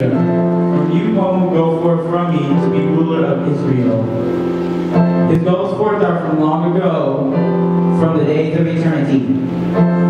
From you home will go forth from me to be ruler of Israel. His goals forth are from long ago, from the days of eternity.